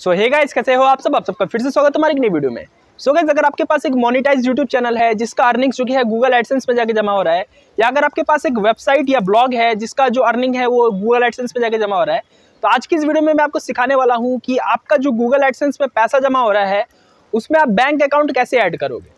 सो hey guys कैसे हो आप सब? आप सबका फिर से स्वागत हमारी एक नई वीडियो में। सो so गाइस अगर आपके पास एक मोनिटाइज यूट्यूब चैनल है, जिसका अर्निंग जो है गूगल एडसेंस में जाके जमा हो रहा है, या अगर आपके पास एक वेबसाइट या ब्लॉग है, जिसका जो अर्निंग है वो गूगल एडसेंस में जाके जमा हो रहा है तो आज की इस वीडियो में मैं आपको सिखाने वाला हूँ कि आपका जो गूगल एडसेंस में पैसा जमा हो रहा है, उसमें आप बैंक अकाउंट कैसे ऐड करोगे।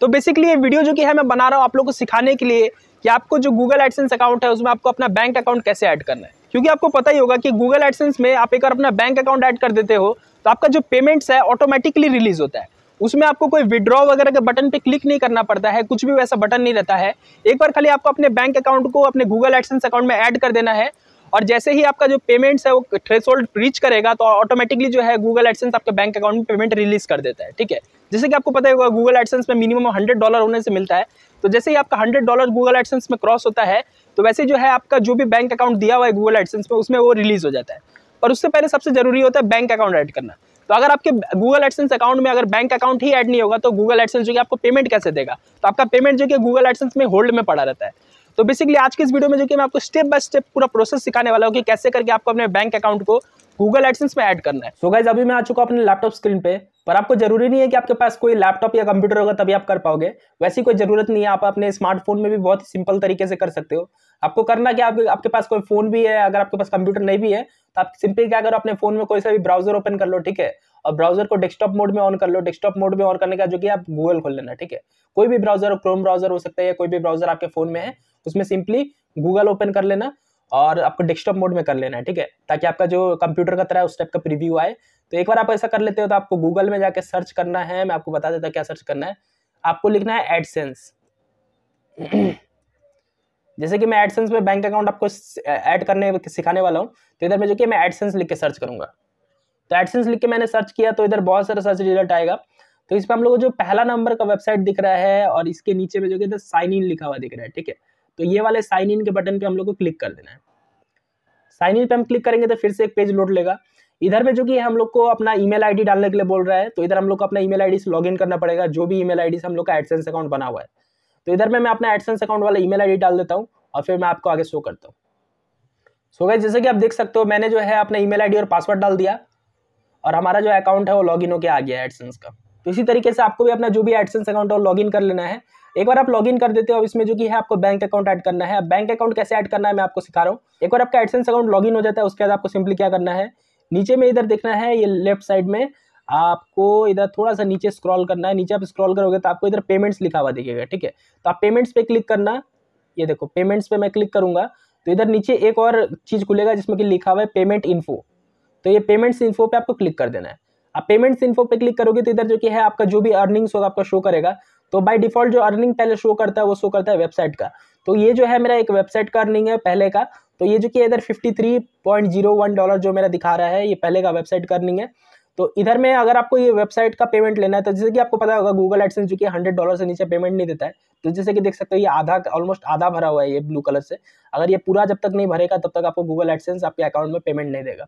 तो बेसिकली ये वीडियो जो कि है, मैं बना रहा हूँ आप लोग को सिखाने के लिए कि आपको जो गूगल एडसेंस अकाउंट है, उसमें आपको अपना बैंक अकाउंट कैसे ऐड करना है। क्योंकि आपको पता ही होगा कि गूगल एडसेंस में आप एक बार अपना बैंक अकाउंट ऐड कर देते हो तो आपका जो पेमेंट्स है ऑटोमेटिकली रिलीज़ होता है। उसमें आपको कोई विड्रॉ वगैरह के बटन पे क्लिक नहीं करना पड़ता है, कुछ भी वैसा बटन नहीं रहता है। एक बार खाली आपको अपने बैंक अकाउंट को अपने गूगल एडसेंस अकाउंट में ऐड कर देना है, और जैसे ही आपका जो पेमेंट्स है, वो थ्रेशोल्ड रीच करेगा तो ऑटोमेटिकली जो है गूगल एडसेंस आपके बैंक अकाउंट में पेमेंट रिलीज़ कर देता है, ठीक है? जैसे कि आपको पता होगा गूगल एडसेंस में मिनिमम हंड्रेड डॉलर होने से मिलता है। तो जैसे ही आपका हंड्रेड डॉलर गूगल एडसेंस में क्रॉस होता है तो वैसे जो है आपका जो भी बैंक अकाउंट दिया हुआ है गूगल एडसेंस में, उसमें वो रिलीज़ हो जाता है। पर उससे पहले सबसे ज़रूरी होता है बैंक अकाउंट ऐड करना। तो अगर आपके गूगल एडसेंस अकाउंट में अगर बैंक अकाउंट ही ऐड नहीं होगा तो गूगल एडसेंस जो कि आपको पेमेंट कैसे देगा? तो आपका पेमेंट जो कि गूगल एडसेंस में होल्ड में पड़ा रहता है। तो बेसिकली आज के इस वीडियो में जो कि मैं आपको स्टेप बाय स्टेप पूरा प्रोसेस सिखाने वाला हूँ कि कैसे करके आपको अपने बैंक अकाउंट को गूगल एडसेंस में ऐड करना है। सो so गाइज़ अभी मैं आ चुका अपने लैपटॉप स्क्रीन पे। पर आपको ज़रूरी नहीं है कि आपके पास कोई लैपटॉप या कंप्यूटर होगा तभी आप कर पाओगे। वैसी कोई ज़रूरत नहीं है आप अपने स्मार्टफ़ोन में भी बहुत सिंपल तरीके से कर सकते हो। आपको करना क्या आप, आपके पास कोई फ़ोन भी है अगर आपके पास कंप्यूटर नहीं भी है तो आप सिंपली क्या करो अपने फ़ोन में कोई सा भी ब्राउज़र ओपन कर लो ठीक है? और ब्राउज़र को डेस्कटॉप मोड में ऑन कर लो। डेस्कटॉप मोड में ऑन करने का जो कि आप गूगल खोल लेना ठीक है? कोई भी ब्राउज़र क्रोम ब्राउज़र हो सकता है कोई भी ब्राउज़र आपके फ़ोन में है उसमें सिंपली गूगल ओपन कर लेना और आपको डेस्कटॉप मोड में कर लेना है ठीक है? ताकि आपका जो कंप्यूटर का तरह उस टाइप का प्रीव्यू आए। तो एक बार आप ऐसा कर लेते हो तो आपको गूगल में जाके सर्च करना है, मैं आपको बता देता क्या सर्च करना है। आपको लिखना है एडसेंस जैसे कि मैं एडसेंस में बैंक अकाउंट आपको ऐड करने, सिखाने वाला हूँ तो इधर में जो कि मैं एडसेंस लिख के सर्च करूँगा। तो एडसेंस लिख के मैंने सर्च किया तो इधर बहुत सारा सर्च रिज़ल्ट आएगा। तो इस पर हम लोग को जो पहला नंबर का वेबसाइट दिख रहा है, और इसके नीचे में जो कि साइन इन लिखा हुआ दिख रहा है, ठीक है? तो ये वाले साइन इन के बटन पे हम लोग को क्लिक कर देना है। साइन इन पे हम क्लिक करेंगे तो फिर से एक पेज लोड लेगा। इधर में जो कि हम लोग को अपना ईमेल आईडी डालने के लिए बोल रहा है तो इधर हम लोग को अपना ईमेल आईडी से लॉगिन करना पड़ेगा, जो भी ईमेल आईडी से हम लोग का एडसेंस अकाउंट बना हुआ है। तो इधर में मैं अपना एडसेंस अकाउंट वाला ईमेल आईडी डाल देता हूँ और फिर मैं आपको आगे शो करता हूँ। सो गए जैसे कि आप देख सकते हो, मैंने जो है अपना ईमेल आईडी और पासवर्ड डाल दिया और हमारा जो अकाउंट है वो लॉगिन होकर आ गया एडसेंस का। तो इसी तरीके से आपको भी अपना जो भी एडसेंस अकाउंट है लॉगिन कर लेना है। एक बार आप लॉगिन कर देते हो इसमें जो कि है आपको बैंक अकाउंट ऐड करना है। बैंक अकाउंट कैसे ऐड करना है मैं आपको सिखा रहा हूँ। एक बार आपका एडसेंस अकाउंट लॉगिन हो जाता है, उसके बाद आपको सिंपली क्या करना है? नीचे में इधर देखना है, ये लेफ़्ट साइड में। आपको इधर थोड़ा सा नीचे स्क्रॉल करना है। नीचे आप स्क्रॉल करोगे तो आपको इधर पेमेंट्स लिखा हुआ दिखेगा, ठीक है? तो आप पेमेंट्स पे क्लिक करना। ये देखो पेमेंट्स पे मैं क्लिक करूँगा। तो इधर नीचे एक और चीज़ खुलेगा जिसमें कि लिखा हुआ है पेमेंट इन्फो तो ये पेमेंट्स इन्फो पे आपको क्लिक कर देना है। आप पेमेंट्स इन्फो पे क्लिक करोगे तो इधर जो कि है, आपका जो भी अर्निंग्स होगा आपका शो करेगा। तो बाय डिफ़ॉल्ट जो अर्निंग पहले शो करता है, वो शो करता है वेबसाइट का। तो ये जो है मेरा एक वेबसाइट का अर्निंग है, पहले का। तो ये जो कि इधर 53.01 डॉलर जो मेरा दिखा रहा है, ये पहले का वेबसाइट का अर्निंग है। तो इधर में अगर आपको ये वेबसाइट का पेमेंट लेना है तो जैसे कि आपको पता होगा गूगल एडसेंस जो कि हंड्रेड डॉलर से नीचे पेमेंट नहीं देता है तो जैसे कि देख सकते हो, ये आधा ऑलमोस्ट आधा भरा हुआ है ये ब्लू कलर से। अगर ये पूरा जब तक नहीं भरेगा, तब तक आपको गूगल एडसेंस आपके अकाउंट में पेमेंट नहीं देगा।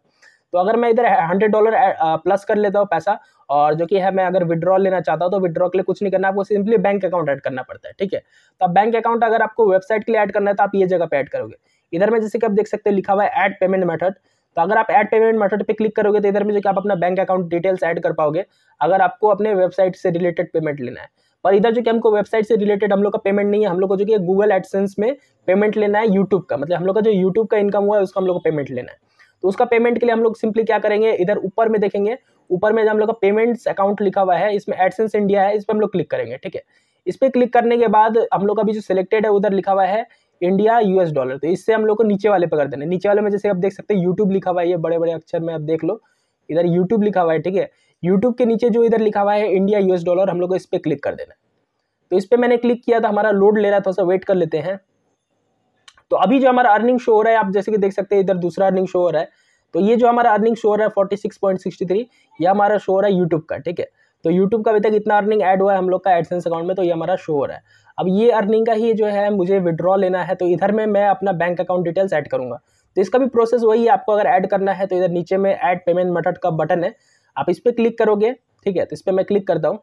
तो अगर मैं इधर हंड्रेड डॉलर प्लस कर लेता हूँ पैसा, और जो कि है, मैं अगर विड्रॉल लेना चाहता हूँ तो विड्रॉ के लिए कुछ नहीं करना, आपको सिंपली बैंक अकाउंट ऐड करना पड़ता है, ठीक है? तो बैंक अकाउंट अगर आपको वेबसाइट के लिए ऐड करना है तो आप ये जगह पे ऐड करोगे। इधर में जैसे कि आप देख सकते हैं लिखा हुआ है ऐड पेमेंट मेथड तो अगर आप ऐड पेमेंट मेथड पे क्लिक करोगे तो इधर में जो कि आप अपना बैंक अकाउंट डिटेल्स ऐड कर पाओगे, अगर आपको अपने वेबसाइट से रिलेटेड पेमेंट लेना है। पर इधर जो कि हमको वेबसाइट से रिलेटेड हम लोग का पेमेंट नहीं है, हम लोग को जो कि गूगल एडसेंस में पेमेंट लेना है यूट्यूब का। मतलब हम लोग का जो यूट्यूब का इनकम हुआ है, उसका हम लोग को पेमेंट लेना है। तो उसका पेमेंट के लिए हम लोग सिंपली क्या करेंगे, इधर ऊपर में देखेंगे, ऊपर में जो हम लोग का पेमेंट्स अकाउंट लिखा हुआ है, इसमें एडसेंस इंडिया है, इस पर हम लोग क्लिक करेंगे, ठीक है? इस पर क्लिक करने के बाद हम लोग अभी जो सिलेक्टेड है, उधर लिखा हुआ है इंडिया यूएस डॉलर तो इससे हम लोग को नीचे वाले पे कर देना नीचे वाले में जैसे आप देख सकते हैं यूट्यूब लिखा हुआ है, ये बड़े बड़े अक्षर में आप देख लो। इधर यूट्यूब लिखा हुआ है, ठीक है? यूट्यूब के नीचे जो इधर लिखा हुआ है इंडिया यूएस डॉलर हम लोग को इस पर क्लिक कर देना तो इस पर मैंने क्लिक किया था, हमारा लोड ले रहा था वेट कर लेते हैं। तो अभी जो हमारा अर्निंग शो हो रहा है, आप जैसे कि देख सकते हैं, इधर दूसरा अर्निंग शो हो रहा है। तो ये जो हमारा अर्निंग शो हो रहा है forty six point sixty three ये हमारा शो हो रहा है यूट्यूब का, ठीक है? तो यूट्यूब का अभी तक इतना अर्निंग ऐड हुआ है हम लोग का एडसेंस अकाउंट में तो ये हमारा शो हो रहा है। अब ये अर्निंग का ही जो है, मुझे विड्रॉ लेना है तो इधर में मैं अपना बैंक अकाउंट डिटेल्स ऐड करूँगा। तो इसका भी प्रोसेस वही है, आपको अगर ऐड करना है तो इधर नीचे में ऐड पेमेंट मेथड का बटन है। आप इस पर क्लिक करोगे, ठीक है तो इस पर मैं क्लिक करता हूँ।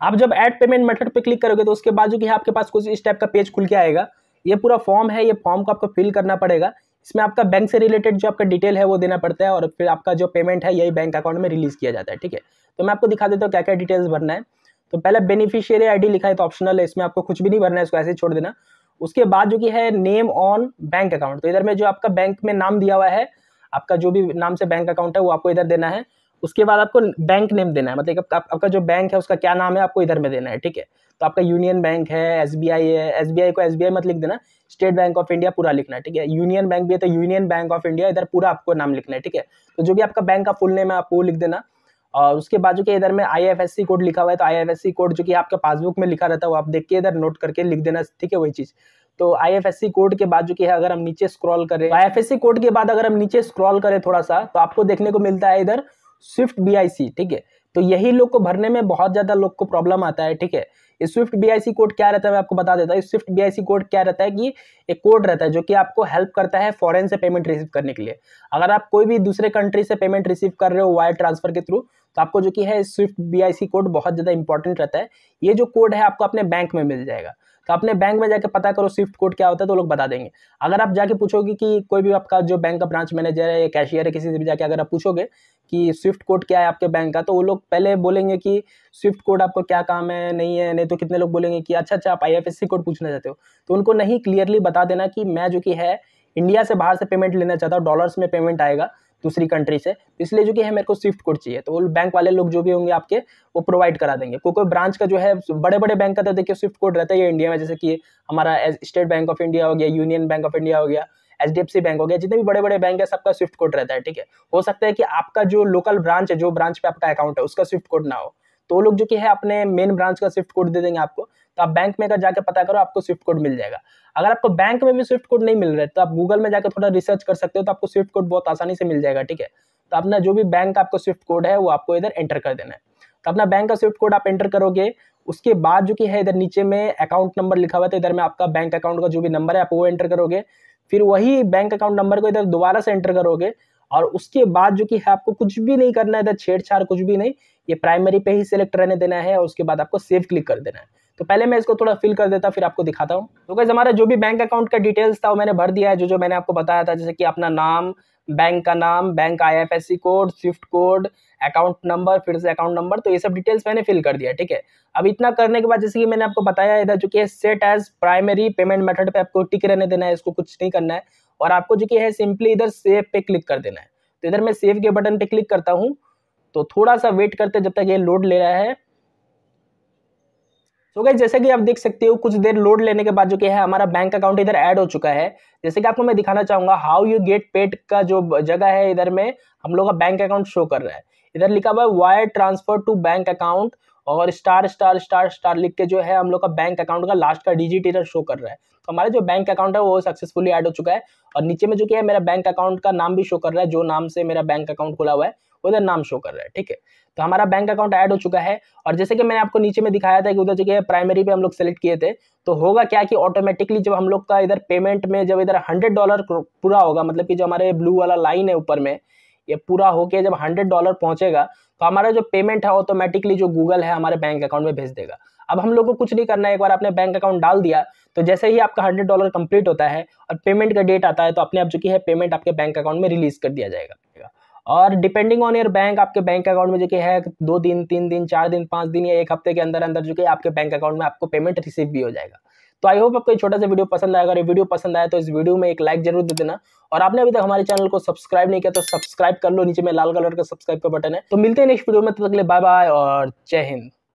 आप जब ऐड पेमेंट मेथड पे क्लिक करोगे तो उसके बाद जो कि आपके पास कुछ इस टाइप का पेज खुल के आएगा। ये पूरा फॉर्म है, ये फॉर्म को आपको फिल करना पड़ेगा। इसमें आपका बैंक से रिलेटेड जो आपका डिटेल है वो देना पड़ता है और फिर आपका जो पेमेंट है, यही बैंक अकाउंट में रिलीज़ किया जाता है, ठीक है? तो मैं आपको दिखा देता हूँ क्या क्या डिटेल्स भरना है। तो पहले बेनिफिशियरी आईडी लिखा है तो ऑप्शनल है, इसमें आपको कुछ भी नहीं भरना है, इसको ऐसे छोड़ देना। उसके बाद जो कि है नेम ऑन बैंक अकाउंट तो इधर में जो आपका बैंक में नाम दिया हुआ है, आपका जो भी नाम से बैंक अकाउंट है, वो आपको इधर देना है। उसके बाद आपको बैंक नेम देना है। मतलब आप, आपका जो बैंक है उसका क्या नाम है आपको इधर में देना है ठीक है? तो आपका यूनियन बैंक है एसबीआई है एसबीआई को एसबीआई मत लिख देना स्टेट बैंक ऑफ़ इंडिया पूरा लिखना है ठीक है? यूनियन बैंक भी है तो यूनियन बैंक ऑफ़ इंडिया इधर पूरा आपको नाम लिखना है ठीक है? तो जो भी आपका बैंक का फुल नेम है आपको लिख देना। और उसके बाद जो कि इधर में आईएफएससी कोड लिखा हुआ है तो आईएफएससी कोड जो कि आपके पासबुक में लिखा रहता है वो आप देख के इधर नोट करके लिख देना ठीक है? वही चीज़। तो आईएफएससी कोड के बाद जो कि है अगर हम नीचे स्क्रॉल करें आईएफएससी कोड के बाद अगर हम नीचे स्क्रॉल करें थोड़ा सा तो आपको देखने को मिलता है इधर स्विफ्ट बीआईसी ठीक है? तो यही लोग को भरने में बहुत ज़्यादा लोग को प्रॉब्लम आता है, ठीक है? स्विफ्ट बीआईसी कोड क्या रहता है, मैं आपको बता देता हूँ। स्विफ्ट बीआईसी कोड क्या रहता है कि एक कोड रहता है जो कि आपको हेल्प करता है फॉरेन से पेमेंट रिसीव करने के लिए। अगर आप कोई भी दूसरे कंट्री से पेमेंट रिसीव कर रहे हो वायर ट्रांसफ़र के थ्रू तो आपको जो कि है स्विफ्ट बी कोड बहुत ज़्यादा इंपॉर्टेंट रहता है। ये जो कोड है, आपको अपने बैंक में मिल जाएगा। तो अपने बैंक में जाके पता करो स्विफ्ट कोड क्या होता है तो लोग बता देंगे। अगर आप जाके पूछोगे कि कोई भी आपका जो बैंक का ब्रांच मैनेजर है या कैशियर है, किसी से भी जाके अगर आप पूछोगे कि स्विफ्ट कोड क्या है आपके बैंक का तो वो लोग पहले बोलेंगे कि स्विफ्ट कोड आपको क्या काम है, नहीं है, नहीं तो कितने लोग बोलेंगे कि अच्छा अच्छा आप आईएफएससी कोड पूछना चाहते हो। तो उनको नहीं क्लियरली बता देना कि मैं जो कि है इंडिया से बाहर से पेमेंट लेना चाहता हूँ डॉलर्स में पेमेंट आएगा। दूसरी कंट्री से। तो इसलिए जो कि है मेरे को स्विफ्ट कोड चाहिए। तो वो बैंक वाले लोग जो भी होंगे आपके, वो प्रोवाइड करा देंगे। कोई कोई ब्रांच का जो है बड़े बड़े बैंक का तो देखिए स्विफ्ट कोड रहता है इंडिया में। जैसे कि हमारा स्टेट बैंक ऑफ़ इंडिया हो गया यूनियन बैंक ऑफ़ इंडिया हो गया H D F C bank हो गया, जितने भी बड़े बड़े बैंक है, सबका स्विफ्ट कोड रहता है, ठीक है? हो सकता है कि आपका जो लोकल ब्रांच है, जो ब्रांच पे आपका अकाउंट है, उसका स्विफ्ट कोड ना हो। तो लोग जो कि है अपने मेन ब्रांच का स्विफ्ट कोड दे देंगे आपको। तो आप बैंक में अगर जाकर पता करो, आपको स्विफ्ट कोड मिल जाएगा। अगर आपको बैंक में भी स्विफ्ट कोड नहीं मिल रहा है तो आप गूगल में जाकर थोड़ा रिसर्च कर सकते हो तो आपको स्विफ्ट कोड बहुत आसानी से मिल जाएगा, ठीक है? तो अपना जो भी बैंक आपको स्विफ्ट कोड है, वो आपको इधर एंटर कर देना है। तो अपना बैंक का स्विफ्ट कोड आप एंटर करोगे, उसके बाद जो कि है इधर नीचे में अकाउंट नंबर लिखा हुआ तो इधर में आपका बैंक अकाउंट का जो भी नंबर है, आप वो एंटर करोगे। फिर वही बैंक अकाउंट नंबर को इधर दोबारा से एंटर करोगे, और उसके बाद जो कि है आपको कुछ भी नहीं करना है, इधर छेड़छाड़ कुछ भी नहीं। ये प्राइमरी पे ही सिलेक्ट रहने देना है और उसके बाद आपको सेव क्लिक कर देना है। तो पहले मैं इसको थोड़ा फिल कर देता, फिर आपको दिखाता हूँ। तो कैसे हमारा जो भी बैंक अकाउंट का डिटेल्स था वो मैंने भर दिया है जो जो मैंने आपको बताया था, जैसे कि अपना नाम बैंक का नाम bank IFSC code SWIFT code account number फिर से अकाउंट नंबर तो ये सब डिटेल्स मैंने फिल कर दिया, ठीक है? अब इतना करने के बाद जैसे कि मैंने आपको बताया इधर जो कि है set as primary payment method पे आपको टिक रहने देना है, इसको कुछ नहीं करना है। और आपको जो कि है सिंपली इधर सेव पे क्लिक कर देना है। तो इधर मैं सेव के बटन पे क्लिक करता हूँ। तो थोड़ा सा वेट करते जब तक ये लोड ले रहा है। तो गई जैसे कि आप देख सकते हो, कुछ देर लोड लेने के बाद जो कि है, हमारा बैंक अकाउंट इधर ऐड हो चुका है। जैसे कि आपको मैं दिखाना चाहूँगा हाउ यू गेट पेड का जो जगह है इधर में, हम लोग का बैंक अकाउंट शो कर रहा है। इधर लिखा हुआ है wire transfer to bank account और स्टार स्टार स्टार स्टार लिख के जो है, हम लोग का बैंक अकाउंट का लास्ट का डिजिट इधर शो कर रहा है। तो हमारा जो बैंक अकाउंट है, वो सक्सेसफुली ऐड हो चुका है। और नीचे में जो क्या है, मेरा बैंक अकाउंट का नाम भी शो कर रहा है, जो नाम से मेरा बैंक अकाउंट खुला हुआ है। उधर नाम शो कर रहा है, ठीक है? तो हमारा बैंक अकाउंट ऐड हो चुका है और जैसे कि मैंने आपको नीचे में दिखाया था कि उधर जगह प्राइमरी पे हम लोग सेलेक्ट किए थे तो होगा क्या कि ऑटोमेटिकली जब हम लोग का इधर पेमेंट में जब इधर हंड्रेड डॉलर पूरा होगा मतलब कि जो हमारे ब्लू वाला लाइन है ऊपर में, ये पूरा होके जब हंड्रेड डॉलर पहुंचेगा तो हमारा जो पेमेंट है ऑटोमेटिकली जो गूगल है हमारे बैंक अकाउंट में भेज देगा। अब हम लोग को कुछ नहीं करना है, एक बार आपने बैंक अकाउंट डाल दिया तो जैसे ही आपका हंड्रेड डॉलर कंप्लीट होता है और पेमेंट का डेट आता है तो अपने आप जो की है पेमेंट आपके बैंक अकाउंट में रिलीज़ कर दिया जाएगा। और डिपेंडिंग ऑन योर बैंक आपके बैंक अकाउंट में जो कि है, दो दिन, तीन दिन, चार दिन, पाँच दिन या एक हफ़्ते के अंदर अंदर जो कि आपके बैंक अकाउंट में आपको पेमेंट रिसीव भी हो जाएगा। तो आई होप आपको छोटा सा वीडियो पसंद आएगा अगर ये वीडियो पसंद आया तो इस वीडियो में एक लाइक ज़रूर दे देना। और आपने अभी तक हमारे चैनल को सब्सक्राइब नहीं किया तो सब्सक्राइब कर लो। नीचे में लाल कलर का सब्सक्राइब का बटन है। तो मिलते हैं नेक्स्ट वीडियो में तो तक बाय बाय और जय हिंद।